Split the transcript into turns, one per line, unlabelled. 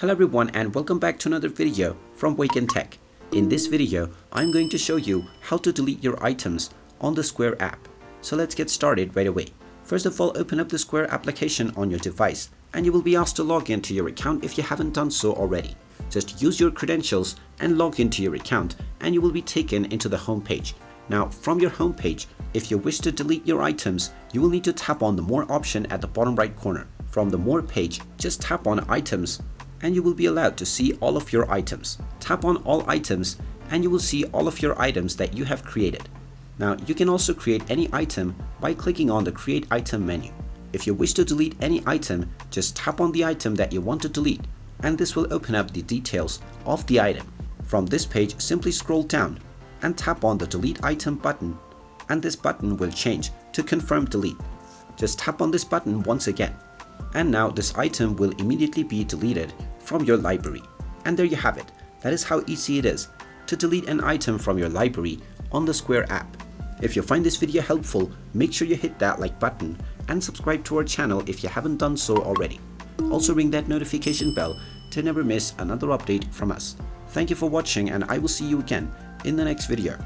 Hello everyone and welcome back to another video from Wake&Tech. In this video, I'm going to show you how to delete your items on the Square app. So let's get started right away. First of all, open up the Square application on your device and you will be asked to log into your account if you haven't done so already. Just use your credentials and log into your account and you will be taken into the home page. Now from your home page, if you wish to delete your items, you will need to tap on the more option at the bottom right corner. From the more page, just tap on items and you will be allowed to see all of your items. Tap on all items and you will see all of your items that you have created. Now you can also create any item by clicking on the create item menu. If you wish to delete any item, just tap on the item that you want to delete and this will open up the details of the item. From this page simply scroll down and tap on the delete item button and this button will change to confirm delete. Just tap on this button once again and now this item will immediately be deleted from your library. And there you have it. That is how easy it is to delete an item from your library on the Square app. If you find this video helpful, make sure you hit that like button and subscribe to our channel if you haven't done so already. Also ring that notification bell to never miss another update from us. Thank you for watching and I will see you again in the next video.